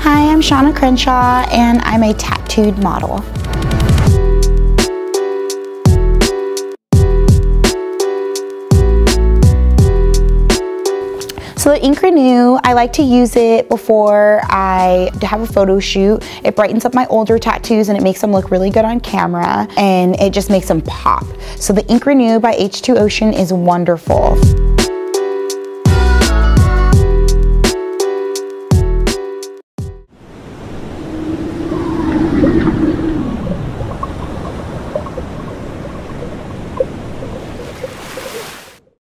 Hi, I'm Shawna Crenshaw and I'm a tattooed model. So the InkRenu, I like to use it before I have a photo shoot. It brightens up my older tattoos and it makes them look really good on camera and it just makes them pop. So the InkRenu by H2Ocean is wonderful.